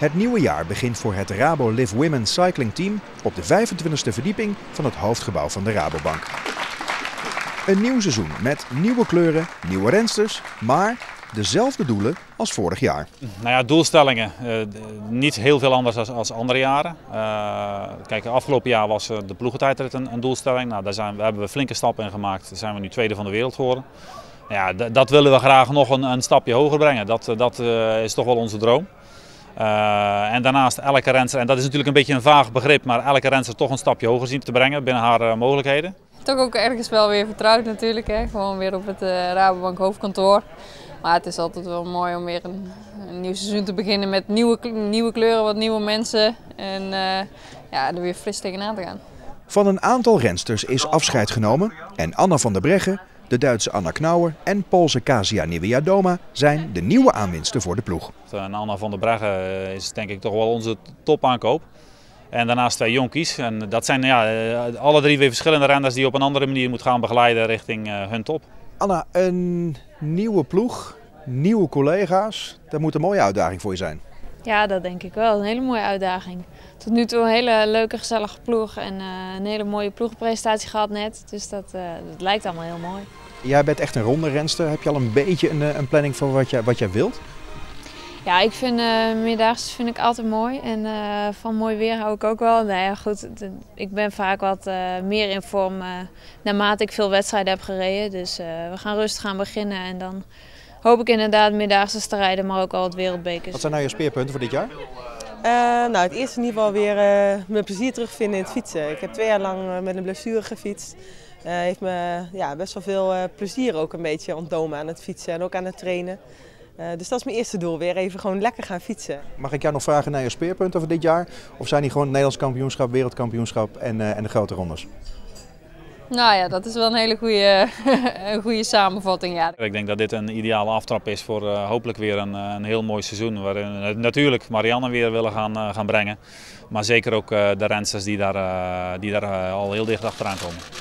Het nieuwe jaar begint voor het Rabo Live Women Cycling Team op de 25e verdieping van het hoofdgebouw van de Rabobank. Een nieuw seizoen met nieuwe kleuren, nieuwe rensters, maar dezelfde doelen als vorig jaar. Nou ja, doelstellingen. Uh, niet heel veel anders als, als andere jaren. Uh, kijk, afgelopen jaar was uh, de ploegentijdrit een, een, doelstelling. Nou, daar, zijn, hebben we flinke stappen in gemaakt. Daar zijn we nu tweede van de wereld geworden. Ja, dat willen we graag nog een, een stapje hoger brengen. Dat, dat is toch wel onze droom. Uh, en daarnaast elke renster, en dat is natuurlijk een beetje een vaag begrip, maar elke renster toch een stapje hoger zien te brengen binnen haar uh, mogelijkheden. Toch ook ergens wel weer vertrouwd natuurlijk, hè? gewoon weer op het uh, Rabobank hoofdkantoor. Maar het is altijd wel mooi om weer een, een nieuw seizoen te beginnen met nieuwe, nieuwe kleuren, wat nieuwe mensen en ja, er weer fris tegenaan te gaan. Van een aantal rensters is afscheid genomen en Anna van der Breggen de Duitse Anna Knauer en Poolse Kasia Niewiadoma zijn de nieuwe aanwinsten voor de ploeg. En Anna van der Breggen is denk ik toch wel onze topaankoop. En daarnaast twee jonkies. En dat zijn ja, alle drie weer verschillende renners die op een andere manier moet gaan begeleiden richting hun top. Anna, een nieuwe ploeg, nieuwe collega's. Dat moet een mooie uitdaging voor je zijn. Ja, dat denk ik wel. Een hele mooie uitdaging. Tot nu toe een hele leuke, gezellige ploeg en uh, een hele mooie ploegpresentatie gehad net. Dus dat, uh, dat lijkt allemaal heel mooi. Jij bent echt een ronde renster. Heb je al een beetje een, een planning voor wat jij, wat jij wilt? Ja, ik vind uh, meerdaags vind ik altijd mooi. En uh, van mooi weer hou ik ook wel. Nou ja, goed, ik ben vaak wat uh, meer in vorm naarmate ik veel wedstrijden heb gereden. Dus we gaan rustig gaan beginnen en dan hoop ik inderdaad meerdaagse te rijden, maar ook al het wereldbekers. Wat zijn nou je speerpunten voor dit jaar? Nou, het eerste in ieder geval weer mijn plezier terugvinden in het fietsen. Ik heb twee jaar lang met een blessure gefietst. Heeft me ja, best wel veel plezier ook een beetje ontnomen aan het fietsen en ook aan het trainen. Dus dat is mijn eerste doel, weer even gewoon lekker gaan fietsen. Mag ik jou nog vragen naar je speerpunten voor dit jaar? Of zijn die gewoon het Nederlands kampioenschap, wereldkampioenschap en, en de grote rondes? Nou ja, dat is wel een hele goede, een goede samenvatting. Ja. Ik denk dat dit een ideale aftrap is voor uh, hopelijk weer een, een heel mooi seizoen. Waarin we natuurlijk Marianne weer willen gaan, gaan brengen. Maar zeker ook de rensters die daar, die daar al heel dicht achteraan komen.